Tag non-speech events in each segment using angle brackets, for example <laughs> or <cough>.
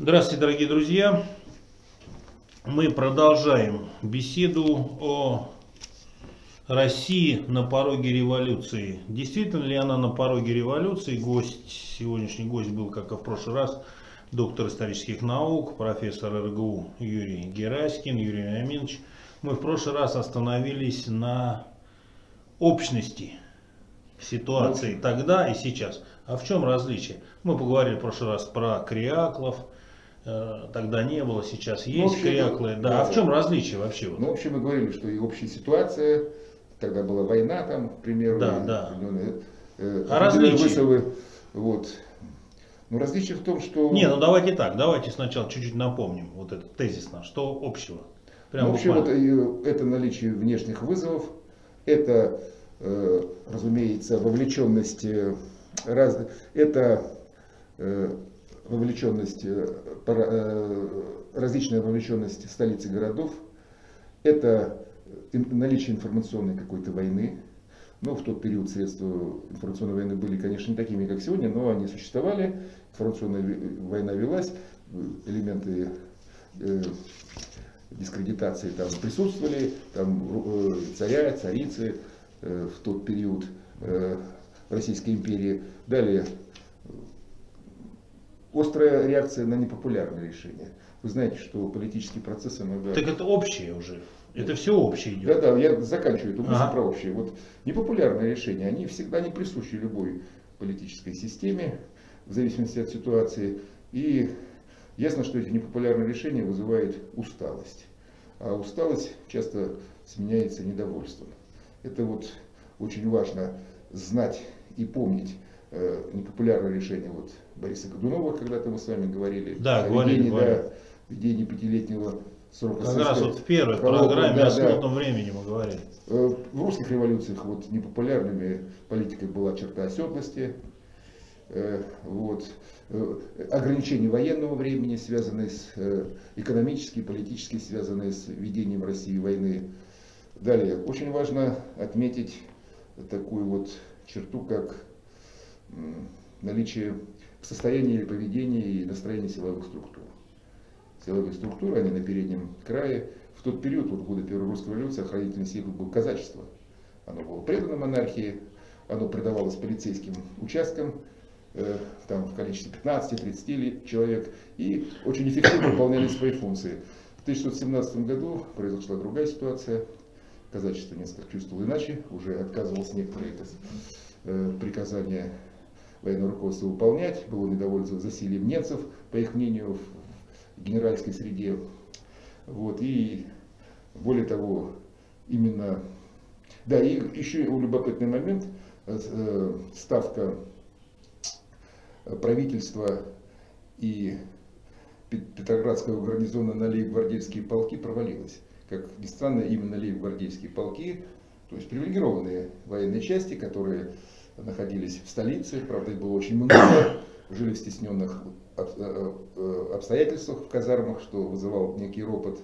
Здравствуйте, дорогие друзья! Мы продолжаем беседу о России на пороге революции. Действительно ли она на пороге революции? Гость, сегодняшний гость был, как и в прошлый раз, доктор исторических наук, профессор РГУ Юрий Гераськин, Юрий Аминович. Мы в прошлый раз остановились на общности ситуации тогда и сейчас. А в чем различие? Мы поговорили в прошлый раз про Криаклов, тогда не было, сейчас ну, есть ну, кряклые. Да, да, а в чем различие вообще? Ну, в общем, мы говорили, что и общая ситуация, тогда была война там, к примеру. Да, да. Э, э, а различие? Вызовы, вот. Ну, различие в том, что... Не, ну давайте так, давайте сначала чуть-чуть напомним вот этот тезисно, что общего. Прям ну, в общем, вот, э, это наличие внешних вызовов, это, э, разумеется, вовлеченность, раз, это э, вовлеченность, э, э, различная вовлеченность столицы городов, это наличие информационной какой-то войны. Но в тот период средства информационной войны были, конечно, не такими, как сегодня, но они существовали. Информационная война велась, элементы э, дискредитации там присутствовали, там э, царя, царицы э, в тот период э, Российской империи. Далее острая реакция на непопулярные решения. Вы знаете, что политические процессы иногда... Так это общее уже. Это все общее идет. Да, да, я заканчиваю эту мысль ага. про общее. Вот непопулярные решения, они всегда не присущи любой политической системе, в зависимости от ситуации. И ясно, что эти непопулярные решения вызывают усталость. А усталость часто сменяется недовольством. Это вот очень важно знать и помнить непопулярное решение вот Бориса Годунова, когда-то мы с вами говорили, да, о говорили, ведении, говорили. Да, ведении пятилетнего срока. Как раз вот в первой программе да, о смутном да. времени мы говорили. Э, в русских революциях вот непопулярными политикой была черта оседлости, э, вот, э, ограничения военного времени, связанные с экономически, политически, связанные с ведением России войны. Далее, очень важно отметить такую вот черту, как наличие состояния или поведения и настроения силовых структур. Силовые структуры, они на переднем крае. В тот период, вот годы Первой русской революции, охранительной силой было казачество. Оно было предано монархии, оно предавалось полицейским участкам, э, там в количестве 15-30 человек, и очень эффективно выполняли свои функции. В 1617 году произошла другая ситуация. Казачество несколько чувствовало иначе, уже отказывалось некоторые э, приказания военное руководство выполнять, было недовольство засилием немцев, по их мнению, в генеральской среде. Вот, и более того, именно, да, и еще любопытный момент, э, ставка правительства и Петроградского гарнизона на лейб-гвардейские полки провалилась. Как ни странно, именно лейб-гвардейские полки, то есть привилегированные военные части, которые находились в столице, правда их было очень много, <coughs> жили в стесненных э, э, обстоятельствах в казармах, что вызывал некий ропот.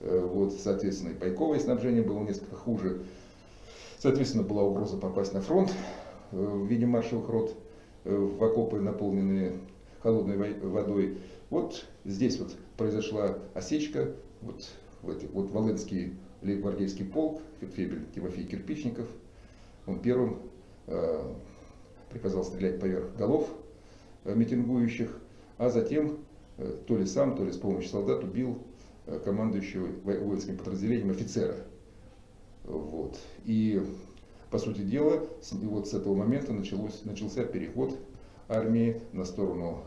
Э, вот, соответственно, и пайковое снабжение было несколько хуже. Соответственно, была угроза попасть на фронт в виде маршевых рот, в окопы, наполненные холодной водой. Вот здесь вот произошла осечка, вот, в вот Волынский лейб-гвардейский полк, фельдфебель Тимофей Кирпичников, он первым Э, приказал стрелять поверх голов э, митингующих, а затем э, то ли сам, то ли с помощью солдат убил командующего воинским подразделением офицера. Вот. И, по сути дела, вот с этого момента началось, начался переход армии на сторону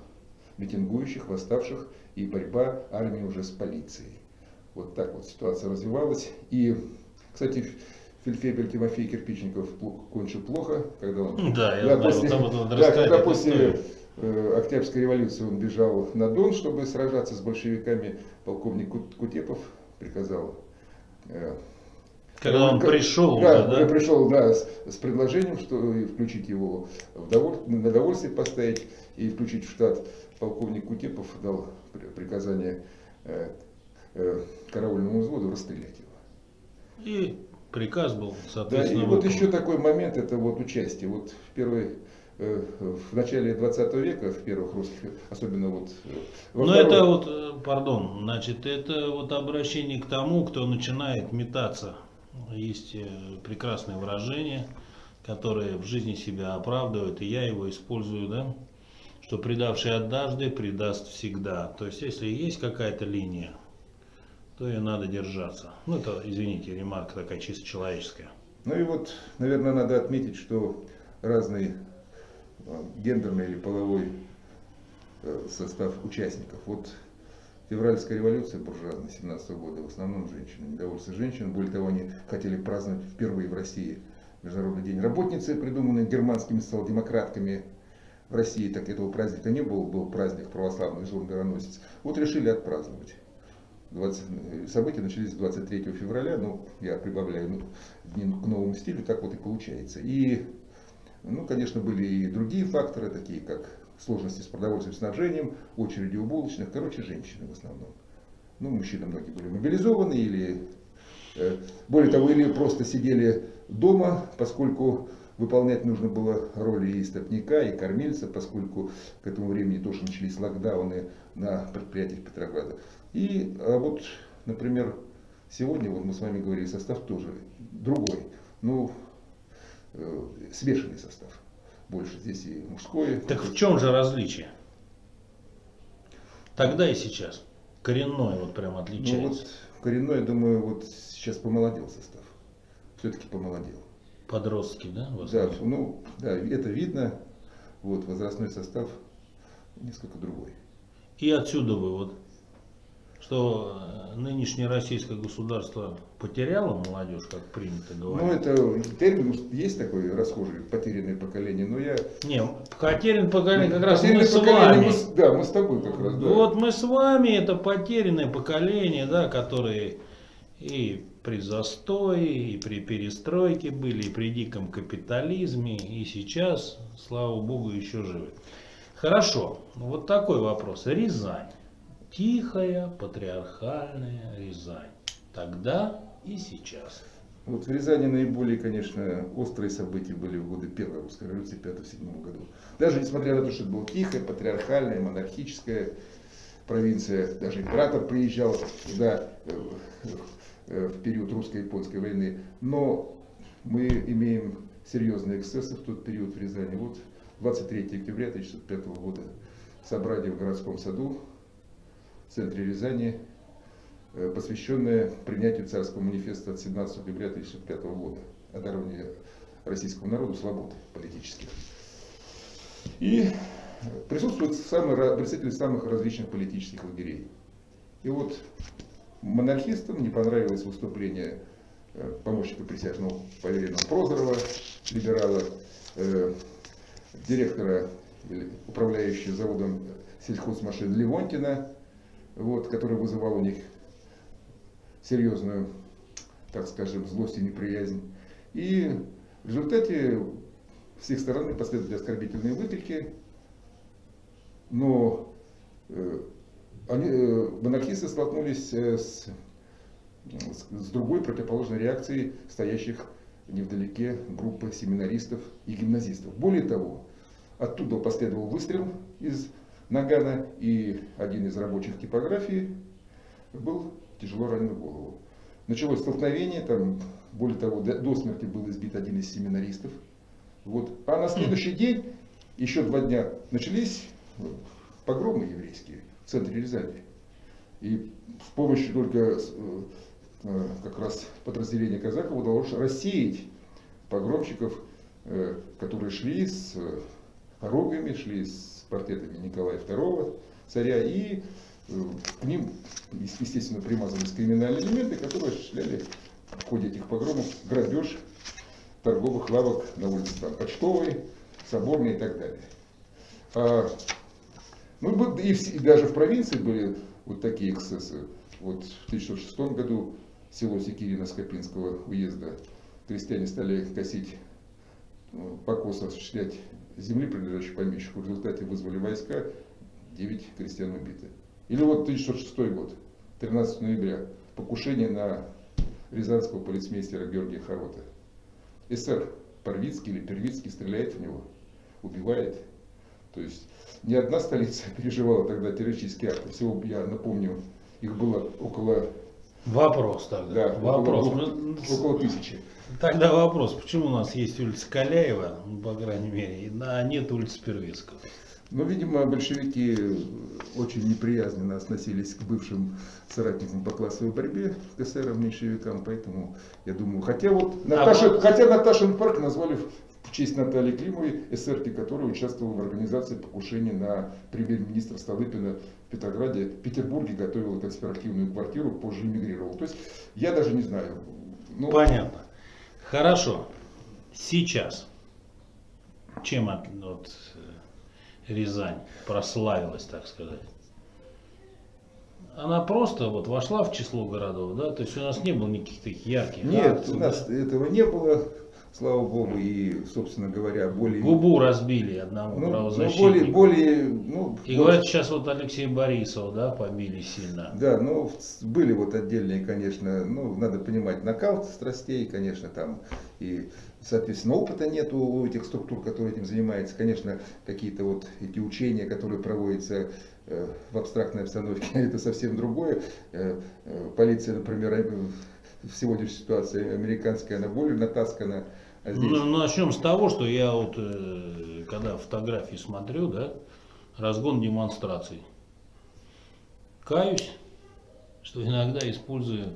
митингующих, восставших и борьба армии уже с полицией. Вот так вот ситуация развивалась. И, кстати, фельдфебель Тимофей Кирпичников кончил плохо, когда он да, я после, знаю, вот да, когда после э, Октябрьской революции он бежал на Дон, чтобы сражаться с большевиками, полковник Кутепов приказал э, когда он, пришел, да, да, да? пришел, да, с, с предложением, что включить его в доволь, на довольствие поставить и включить в штат. Полковник Кутепов дал приказание э, э, караульному взводу расстрелять его. И приказ был, соответственно. Да, и вот еще такой момент, это вот участие. Вот в первой э, в начале 20 века, в первых русских, особенно вот... э, во Ну втором- это вот, э, пардон, значит, это вот обращение к тому, кто начинает метаться. Есть прекрасное выражение, которое в жизни себя оправдывает, и я его использую, да, что предавший однажды предаст всегда. То есть, если есть какая-то линия, то ее надо держаться. Ну, это, извините, ремарка такая чисто человеческая. Ну и вот, наверное, надо отметить, что разный э, гендерный или половой э, состав участников. Вот февральская революция буржуазная 17 года, в основном женщины, недовольство женщин. Более того, они хотели праздновать впервые в России Международный день работницы, придуманный германскими социал-демократками. В России так этого праздника не было, был праздник православный жен мироносец. Вот решили отпраздновать. 20 э, события начались 23 февраля, ну, я прибавляю ну, дни к новому стилю, так вот и получается. И, ну, конечно, были и другие факторы, такие как сложности с продовольственным снабжением, очереди у булочных, короче, женщины в основном. Ну, мужчины многие были мобилизованы или, э, более того, или просто сидели дома, поскольку выполнять нужно было роли и истопника, и кормильца, поскольку к этому времени тоже начались локдауны на предприятиях Петрограда. И а вот, например, сегодня, вот мы с вами говорили, состав тоже другой. Ну, э, смешанный состав. Больше здесь и мужское. Так в чем же различие? Тогда и сейчас. Коренное вот прям Ну отличается. вот коренной, я думаю, вот сейчас помолодел состав. Все-таки помолодел. Подростки, да? Да, ну, да, это видно. Вот, возрастной состав несколько другой. И отсюда вывод, что э, нынешнее российское государство потеряло молодежь, как принято Ну, говорить. это термин есть такой расхожий, потерянное поколение, но я... Не, потерянное поколение как раз мы с поколение, вами. мы да, мы с тобой как раз, да. Вот мы с вами, это потерянное поколение, да, которые и при застое, и при перестройке были, и при диком капитализме, и сейчас, слава богу, еще живы. Хорошо, вот такой вопрос. Рязань. Тихая, патриархальная Рязань. Тогда и сейчас. Вот в Рязани наиболее, конечно, острые события были в годы Первой русской революции в 5-7 году. Даже несмотря на то, что это была тихая, патриархальная, монархическая провинция, даже император приезжал туда э, в период русско-японской войны. Но мы имеем серьезные эксцессы в тот период в Рязани. Вот 23 октября 1905 года собрание в городском саду в центре Рязани э, посвященное принятию царского манифеста от 17 октября 1905 года о даровании российскому народу свобод политических. И присутствуют самые, представители самых различных политических лагерей. И вот монархистам не понравилось выступление э, помощника присяжного поверенного Прозорова, либерала, э, директора, управляющего заводом сельхозмашин Левонтина, вот, который вызывал у них серьезную, так скажем, злость и неприязнь. И в результате с их стороны последовали оскорбительные выкрики, но э, они, э, монархисты столкнулись э, с, с, другой противоположной реакцией стоящих невдалеке группы семинаристов и гимназистов. Более того, оттуда последовал выстрел из Нагана, и один из рабочих типографии был тяжело ранен в голову. Началось столкновение, там, более того, до, до смерти был избит один из семинаристов. Вот. А на следующий день, еще два дня, начались погромы еврейские в центре Рязани. И с помощью только э, э, как раз подразделения казаков удалось рассеять погромщиков, э, которые шли с рогами, шли с портретами Николая II, царя, и к ним, ес- естественно, примазывались криминальные элементы, которые осуществляли в ходе этих погромов грабеж торговых лавок на улице там, Почтовой, Соборной и так далее. А, ну, и, и даже в провинции были вот такие эксцессы. Вот в 1906 году село Секирина Скопинского уезда крестьяне стали косить э, покос осуществлять земли, принадлежащей помещику. В результате вызвали войска, 9 крестьян убиты. Или вот 1906 год, 13 ноября, покушение на рязанского полицмейстера Георгия Хорота. СССР Парвицкий или Первицкий стреляет в него. убивает. То есть ни одна столица <laughs> переживала тогда террористические акты. Всего, я напомню, их было около... Вопрос тогда. Да, вопрос. Около, Мы- около тысячи. Тогда вопрос, почему у нас есть улица Каляева, ну, по крайней мере, а нет улицы Первецкого? Но, видимо, большевики очень неприязненно относились к бывшим соратникам по классовой борьбе, к эсерам, меньшевикам, поэтому я думаю, хотя вот Наташа, вот- хотя Наташин парк назвали в честь Натальи Климовой, эсерки, которая участвовала в организации покушения на премьер-министра Столыпина в Петрограде, в Петербурге готовила конспиративную квартиру, позже эмигрировала. То есть я даже не знаю. Ну, Понятно. Хорошо. Сейчас. Чем от, вот, э, Рязань прославилась, так сказать? Она просто вот вошла в число городов, да? То есть у нас не было никаких таких ярких Нет, акций, у нас да? этого не было, слава богу, и, собственно говоря, более... Губу разбили одному Ну, ну, правозащитнику. более, более, ну, И вот, говорят, сейчас вот Алексея Борисова, да, побили сильно. да, ну, были вот отдельные, конечно, ну, надо понимать, накал страстей, конечно, там, и, соответственно, опыта нету у этих структур, которые этим занимаются, конечно, какие-то вот эти учения, которые проводятся э, в абстрактной обстановке, <laughs> это совсем другое. Э, э, Полиция, например, в сегодняшней ситуации американская, она более натаскана, а здесь... Ну, начнем с того, что я вот, э, когда фотографии смотрю, да, разгон демонстраций. Каюсь, что иногда использую,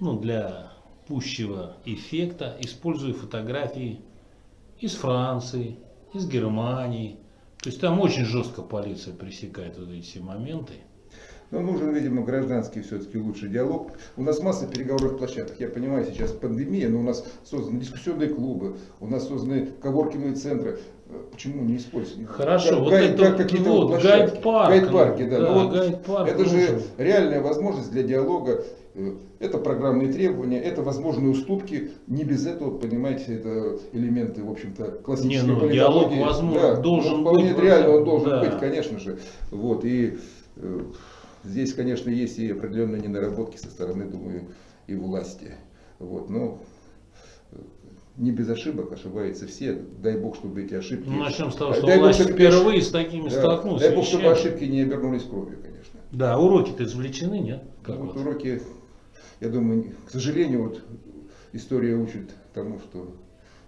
ну, для пущего эффекта, использую фотографии из Франции, из Германии. То есть там очень жестко полиция пресекает вот эти все моменты. Но нужен, видимо, гражданский все-таки лучший диалог. У нас масса переговорных площадок. Я понимаю, сейчас пандемия, но у нас созданы дискуссионные клубы, у нас созданы коворкинговые центры. Э, Почему не использовать? Хорошо, Как- вот гай- это как какие-то вот площадки. гайд-парк, Гайд-парки, ну, да. да, Ну вот гайд-парк это же нужен. реальная возможность для диалога. Э, Это программные требования, это возможные уступки. Не без этого, понимаете, это элементы, в общем-то, классической Не, ну, диалог возможен, Да, должен ну, вполне быть, реально он должен да. быть, конечно же. Вот, и э, здесь, конечно, есть и определенные ненаработки со стороны, думаю, и власти. Вот, но э, не без ошибок ошибаются все. Дай бог, чтобы эти ошибки... Ну, начнем с того, что Дай бог, власть чтобы эти ош- впервые с такими Да, столкнулся. Дай бог, чтобы ошибки не обернулись кровью, конечно. Да, уроки-то извлечены, нет? Как Ну, вот вот? уроки, я думаю, к сожалению, вот история учит тому, что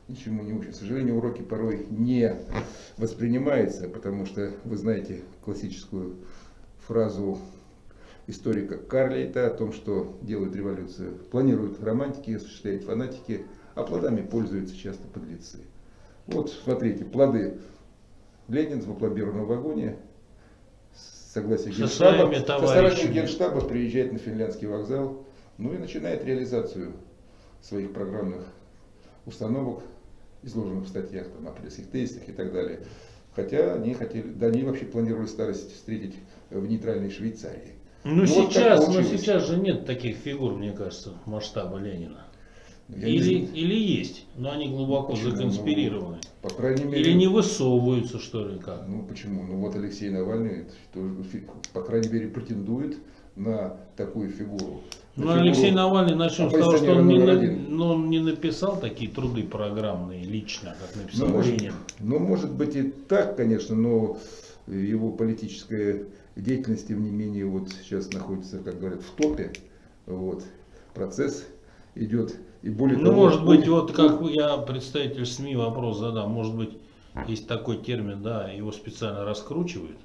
ничему не учит. К сожалению, уроки порой не воспринимаются, потому что вы знаете классическую фразу историка Карлейта о том, что делают революцию. Планируют романтики, осуществляют фанатики, а плодами пользуются часто подлецы. Вот, смотрите, плоды. Ленин в опломбированном вагоне, с согласия Со Генштаба, со стороны. Генштаба приезжает на финляндский вокзал, ну и начинает реализацию своих программных установок, изложенных в статьях, там, апрельских тестах и так далее. Хотя они хотели, да они вообще планировали старость встретить в нейтральной Швейцарии. Ну, Ну, вот сейчас, но сейчас же нет таких фигур, мне кажется, масштаба Ленина. Я не Или, или есть, но они глубоко Почему? законспирированы. по крайней мере, Или не высовываются, что ли, как. Ну почему? Ну вот Алексей Навальный, тоже, по крайней мере, претендует на такую фигуру. Ну, фигуру- Алексей Навальный, начнем с того, что он не, на- ну, он не написал такие труды программные лично, как написал Ну, может, Ленин. ну, может быть и так, конечно, но его политическая деятельность, тем не менее, вот сейчас находится, как говорят, в топе. Вот. Процесс идет. И более Ну, того, может быть, вот как я представитель СМИ вопрос задам, может быть, есть такой термин, да, его специально раскручивают.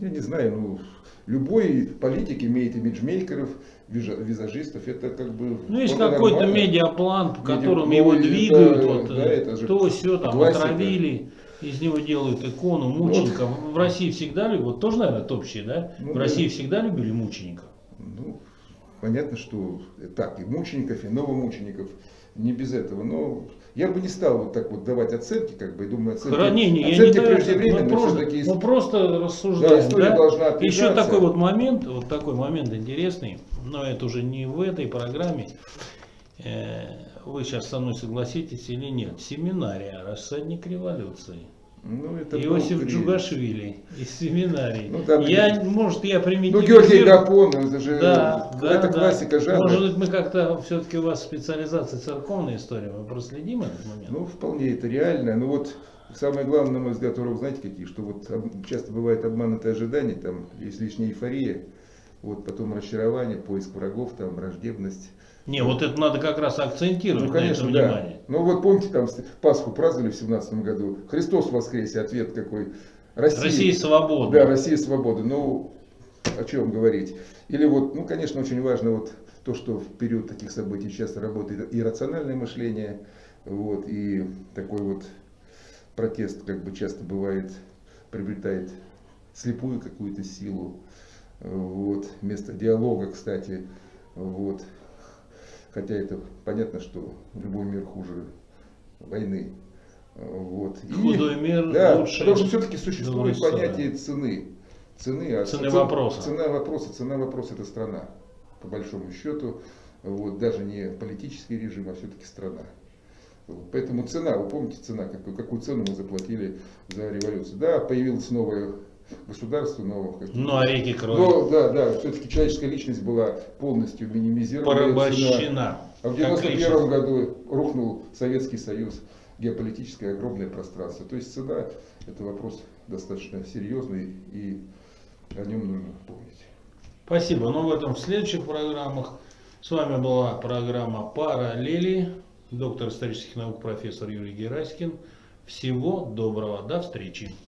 Я не знаю, ну, любой политик имеет имиджмейкеров, виза- визажистов, это как бы... Ну, есть какой-то медиаплан, по которому его это- двигают, вот, да, это же то все там классика. отравили, из него делают икону мученика. В России всегда любят, вот тоже, наверное, общее, да? Ну, в да. России всегда любили мучеников. Ну, понятно, что так, и мучеников, и новомучеников, не без этого. Но я бы не стал вот так вот давать оценки, как бы, и думаю, оценки, Хранение, я не оценки даю, преждевременные, мы просто, все-таки мы просто Да, рассуждаем. история да? должна Еще такой вот момент, вот такой момент интересный, но это уже не в этой программе. Э, Вы сейчас со мной согласитесь или нет? Семинария «Рассадник революции». Ну, это Иосиф. Джугашвили из семинарий. Ну, там я, может, я Ну, примитивизирую. Георгий Гапон, это же Да, да, это да. классика жанра. Может быть, мы как-то все-таки у вас специализация церковная история, мы проследим этот момент? Ну, вполне это реально. Ну вот самое главное, на мой взгляд, урок, знаете, какие, что вот часто бывает обманутые ожидания, там есть лишняя эйфория, вот потом разочарование, поиск врагов, там враждебность. Не, вот это надо как раз акцентировать Ну, на конечно, это да. внимание. Ну вот помните, там Пасху праздновали в семнадцатом году, Христос воскресе, ответ какой? Россия, Россия свободна. Да, Россия свобода. Ну, о чем говорить? Или вот, ну, конечно, очень важно вот то, что в период таких событий часто работает и рациональное мышление, вот, и такой вот протест, как бы часто бывает, приобретает слепую какую-то силу, вот, вместо диалога, кстати, вот, хотя это понятно, что любой мир хуже войны, вот. И- Худой мир да, лучше. потому что все-таки существует добрый понятие цены. Цены, а Цены ц- вопроса. Цена вопроса, цена вопроса это страна, по большому счету. Вот, даже не политический режим, а все-таки страна. Вот, Поэтому цена, вы помните цена, какую, какую цену мы заплатили за революцию. Да, появилось новое государство, но... как- Ну, а реки крови. но, да, да, все-таки человеческая личность была полностью минимизирована. Порабощена. а в как 91 личность. году рухнул Советский Союз, геополитическое огромное пространство. То есть цена – это вопрос достаточно серьезный, и о нем нужно помнить. Спасибо. Но в этом в следующих программах. С вами была программа «Параллели». Доктор исторических наук профессор Юрий Гераськин. Всего доброго. До встречи.